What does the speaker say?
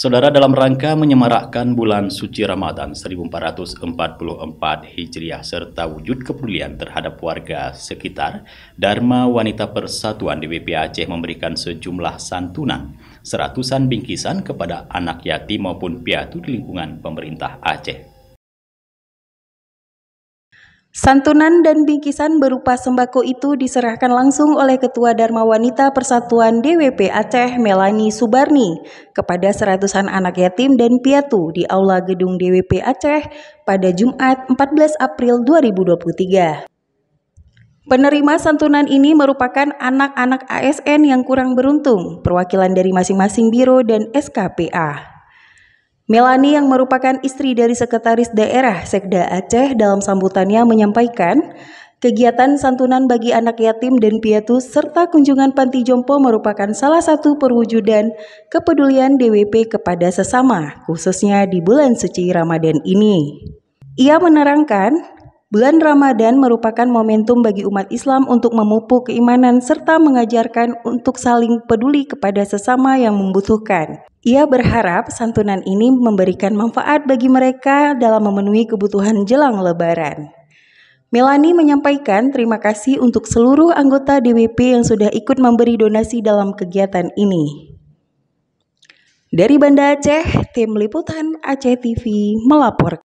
Saudara dalam rangka menyemarakkan bulan suci Ramadan 1444 Hijriah serta wujud kepedulian terhadap warga sekitar, Dharma Wanita Persatuan DWP Aceh memberikan sejumlah santunan, seratusan bingkisan kepada anak yatim maupun piatu di lingkungan pemerintah Aceh. Santunan dan bingkisan berupa sembako itu diserahkan langsung oleh Ketua Dharma Wanita Persatuan DWP Aceh Melani Subarni kepada seratusan anak yatim dan piatu di Aula Gedung DWP Aceh pada Jumat 14 April 2023. Penerima santunan ini merupakan anak-anak ASN yang kurang beruntung, perwakilan dari masing-masing biro dan SKPA. Melani yang merupakan istri dari Sekretaris Daerah Sekda Aceh dalam sambutannya menyampaikan, kegiatan santunan bagi anak yatim dan piatu serta kunjungan panti jompo merupakan salah satu perwujudan kepedulian DWP kepada sesama, khususnya di bulan suci Ramadan ini. Ia menerangkan, Bulan Ramadan merupakan momentum bagi umat Islam untuk memupuk keimanan serta mengajarkan untuk saling peduli kepada sesama yang membutuhkan. Ia berharap santunan ini memberikan manfaat bagi mereka dalam memenuhi kebutuhan jelang Lebaran. Melani menyampaikan terima kasih untuk seluruh anggota DWP yang sudah ikut memberi donasi dalam kegiatan ini. Dari Banda Aceh, tim liputan Aceh TV melaporkan.